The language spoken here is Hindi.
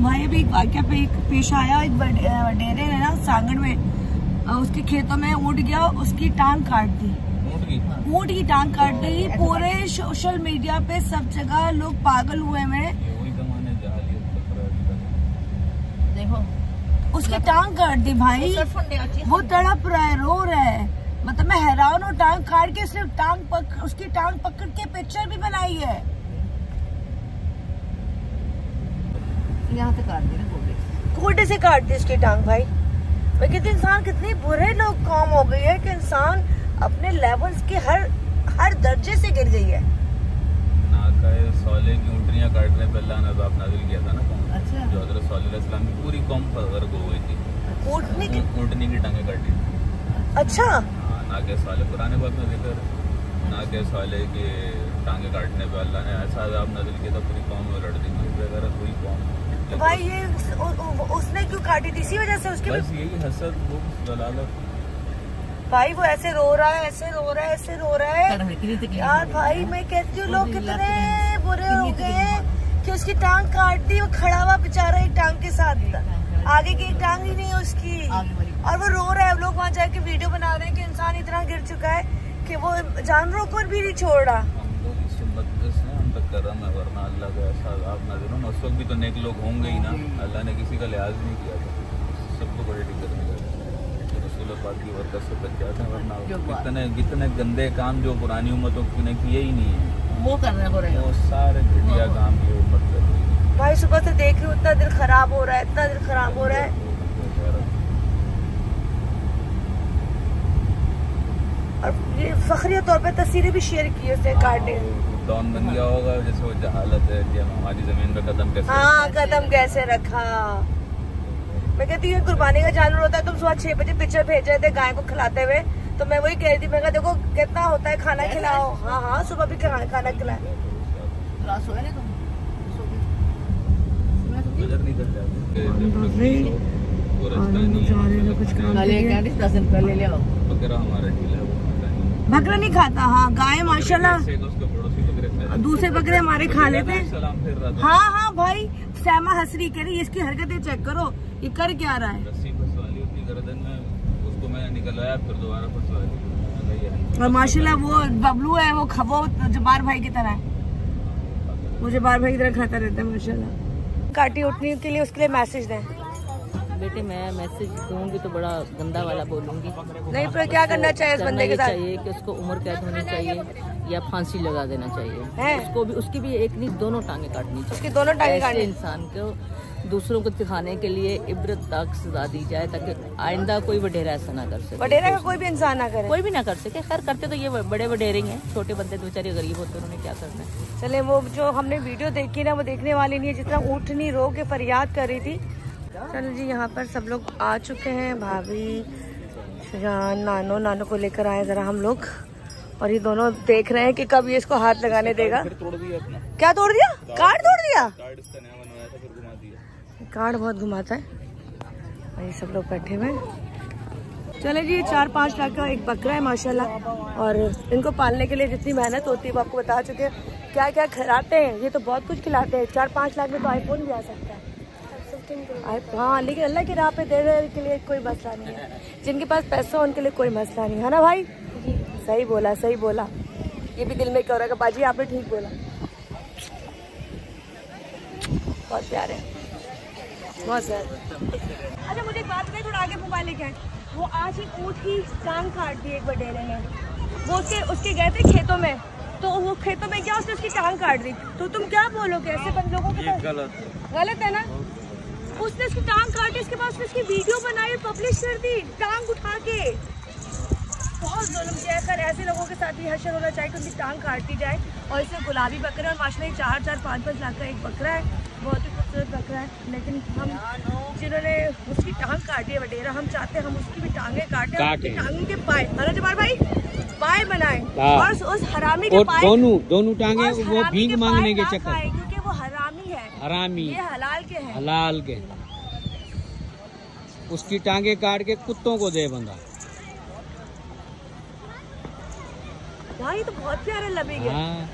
भाई भी एक वाक्य पे एक पेश आया एक वडेरे ने ना सांगड़ में। उसके खेतों में ऊँट गया उसकी टांग काट दी ऊँट की टांग काट दी पूरे सोशल मीडिया पे सब जगह लोग पागल हुए हैं। वही का देखो। उसकी टांग काट दी भाई वो तड़प रहा है रो रहा है। मतलब मैं हैरान हूँ टांग काट के सिर्फ़ टांग पक, उसकी टांग पकड़ के पिक्चर भी बनाई है। यहाँ से काट दी ना गोटे से काट दी उसकी टांग भाई। मैं कहती इंसान कितने बुरे लोग कौम हो गई है कि इंसान अपने लेवल्स के हर हर दर्जे से गिर गई है। नाकाए सौले की ऊँटनियाँ काटने पे अल्लाह ने अजाब नाजिल किया था ना कौन? अच्छा। जो हज़रत सौलह की पूरी कौम फ़र्क हो गई थी। ऊँटनी की ऊँटनी की टांगे काटी। अच्छा। हाँ, नाके साले पुराने बात में ज़िक्र नाके साले के टांगे काटने पे अल्लाह ने ऐसा अजाब नाजिल किया था पूरी कौम में लड़ दी थी वगैरह पूरी कौम तो भाई ये उस, उ, उ, उसने क्यों काटी थी? इसी वजह से उसकी बस यही हसद वो दलालत। भाई वो ऐसे रो रहा है ऐसे रो रहा है ऐसे रो रहा है। तकलीफ़ यार भाई मैं कहती हूँ लोग कितने बुरे हो गए हैं कि उसकी टांग काट दी वो खड़ा हुआ बेचारा एक टांग के साथ। आगे की एक टांग ही नहीं है उसकी। और वो रो रहा है लोग वहाँ जाके वीडियो बना रहे हैं कि इंसान इतना गिर चुका है कि वो जानवरों को भी नहीं छोड़ रहा। इससे बदस हैं हम तक करम है वरना अल्लाह का ऐसा नाजिल हो उस वक्त भी तो नेक लोग होंगे ही। ना अल्लाह ने किसी का लिहाज नहीं किया था सबको बड़े टिकट में गए रसूल से बच जाते हैं वरना कितने कितने गंदे काम जो पुरानी उम्मतों ने किए ही नहीं है वो करने रहेगा वो सारे घटिया काम ये कर भाई, सुबह से देख रही हूँ, इतना दिल खराब हो रहा है, इतना दिल खराब हो रहा है। और ये फखरिया तौर पे तस्वीरें भी शेयर की उसने काटे डॉन बन गया होगा जैसे वो जहालत है कि हमारी ज़मीन पे कदम कैसे हाँ कदम कैसे रखा? मैं कहती हूँ कुर्बानी का जानवर होता है तुम सुबह छह बजे पिक्चर भेज रहे थे गाय को खिलाते हुए। तो मैं वही कह रही थी मैं कहा देखो कितना होता है खाना खिलाओ। हाँ? हाँ सुबह भी खाना खाना खिलाए। रात सोए ना तुम? सो गए? मैं नज़र निकल जाती वो रास्ता नहीं है पहले ले आओ। हमारा नहीं बकरा नहीं खाता हाँ गाय माशाल्लाह। तो। दूसरे बकरे हमारे खा लेते। हैं हाँ हाँ भाई सैमा हसरी कह रही है, इसकी हरकतें चेक करो ये कर क्या रहा है? है। और माशाल्लाह वो बबलू है वो खबो जबार भाई की तरह है। वो जबार भाई की तरह खाता रहता है माशाल्लाह। काटी उठने के लिए उसके लिए मैसेज दें। बेटे मैं मैसेज दूँगी तो बड़ा गंदा वाला बोलूँगी। नहीं पर क्या करना चाहिए इस बंदे के साथ? चाहिए कि उसको उम्र कैद होनी चाहिए या फांसी लगा देना चाहिए। है? उसको भी उसकी भी एक नहीं दोनों टांगे काटनी चाहिए। उसकी दोनों टांगे काटनी। इंसान को दूसरों को दिखाने के लिए इबरत तक सजा दी जाए ताकि आइंदा कोई वडेरा ऐसा ना कर सके। वडेरा का कोई भी इंसान ना करे। कोई भी ना कर सके। खैर करते तो ये बड़े वडेरे ही। छोटे बंदे तो बेचारे गरीब होते हैं उन्होंने क्या करना है? चले वो जो हमने वीडियो देखी ना वो देखने वाली नहीं है जितना ऊँटनी रो के फरियाद कर रही थी। चलो जी यहाँ पर सब लोग आ चुके हैं। भाभी सुजान नानो नानो को लेकर आए जरा हम लोग। और ये दोनों देख रहे हैं कि कब ये इसको हाथ लगाने देगा। तोड़ क्या तोड़ दिया? कार्ड तोड़ दिया? कार्ड बहुत घुमाता है। और ये सब लोग बैठे हुए चले जी ये चार पाँच लाख का एक बकरा है माशाल्लाह। और इनको पालने के लिए जितनी मेहनत होती है वो आपको बता चुके हैं। क्या क्या खिलाते हैं? ये तो बहुत कुछ खिलाते हैं। चार पाँच लाख में तो आईफोन भी आ सकता है। हाँ लेकिन अल्लाह की राह पे देने के लिए कोई मसला नहीं है। जिनके पास पैसा हो उनके लिए कोई मसला नहीं है। ना भाई? सही बोला सही बोला। ये भी दिल में कह रहा है बाजी आपने ठीक बोला। बहुत प्यारे। बहुत ज़्यादा अच्छा मुझे एक बात बताइए थोड़ा आगे मोबाइल लेके आए। वो आज ही ऊँट की टांग काट दी एक बडेरे ने वो उसके उसके गए थे खेतों में। तो वो खेतों में क्या उसने उसकी टांग काट दी? तो तुम क्या बोलोगे? ऐसे बंद लोगों के गलत गलत है ना? उसने उसकी टांग काटी उसके बाद उसकी वीडियो बनाई और पब्लिश कर दी टांग उठा के। बहुत जुल्म किया है। खैर ऐसे लोगों के साथ ये हशर होना चाहिए कि उनकी टांग काट दी जाए। और इसमें गुलाबी बकरा है और माशाल्लाह चार चार पाँच पाँच लाख का एक बकरा है। बहुत ही खूबसूरत बकरा है। लेकिन हम जिन्होंने उसकी टांग काटी है वडेरा हम चाहते हैं हम उसकी भी टांगे काटें टांगों के पाए। है ना जबार भाई पाए बनाए। और उस- हरामी के पाए दोनों दोनों टांगे वो भीख मांगने के चक्कर। हरामी। ये हलाल के हैं। हलाल के। उसकी टांगे काट के कुत्तों को दे बंदा। भाई तो बहुत प्यारे लगेंगे। हाँ?